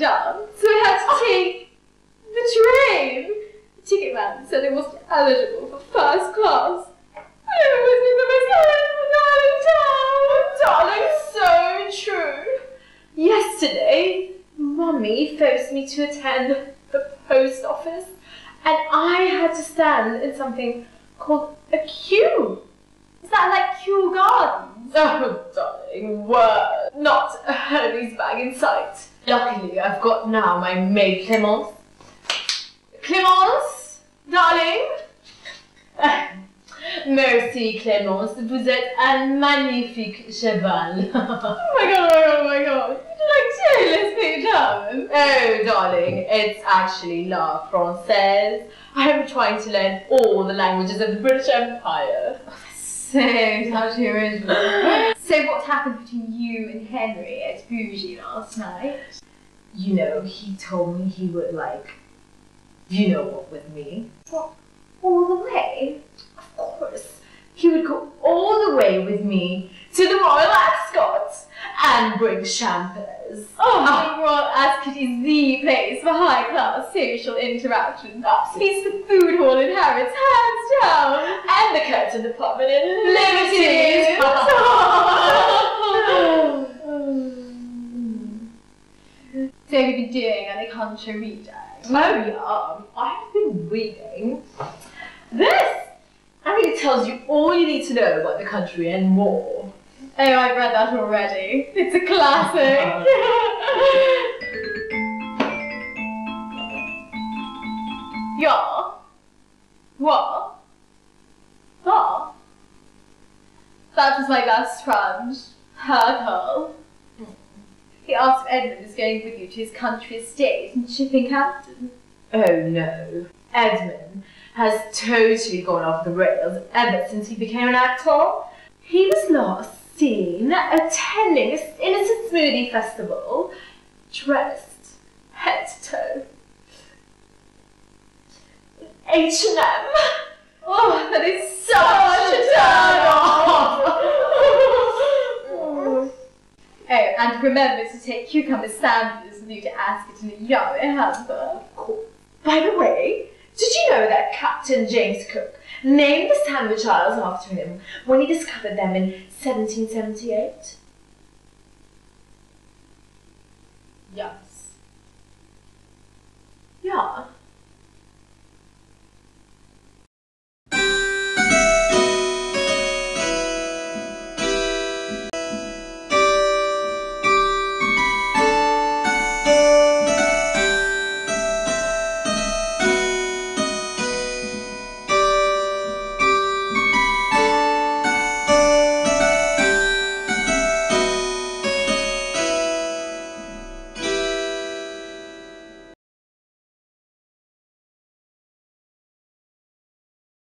so I had to oh. take the train. The ticket man said I wasn't eligible for first class. It was the most horrible night. Darling, so true. Yesterday, Mummy forced me to attend the post office, and I had to stand in something called a queue. Is that like Kew Gardens? Oh, darling, worse. Not a Hermes bag in sight. Luckily, I've got now my maid Clemence. Clémence, darling. Merci Clémence, vous êtes un magnifique cheval. oh my god, oh my god, oh my god. You like speak German? Oh darling, it's actually La Française. I'm trying to learn all the languages of the British Empire. Oh, that's so touchy original. so what happened between you and Henry at Boujis last night? You know, he told me he would like you know what with me. What? All the way? Of course. He would go all the way with me to the Royal Ascot and bring champers. Oh, ah. the Royal Ascot is the place for high-class social interaction. Absolutely. It's the food hall in Harrods, hands down. And the curtain department in Liberty. So have you been doing any country reading? Yeah, I've been reading this. I mean, it tells you all you need to know about the country and more. Oh, I've read that already. It's a classic. yeah. What? What? That was my best friend, Hercule. He asked if Edmund is going with you to his country estate in Chipping-Campden. Oh no. Edmund has totally gone off the rails ever since he became an actor. He was last seen attending an innocent smoothie festival, dressed head to toe. H&M. Oh, that is remember to take cucumber sandwiches with you to Ascot in a yummy hamper. By the way, did you know that Captain James Cook named the sandwich isles after him when he discovered them in 1778? Yes. Yeah.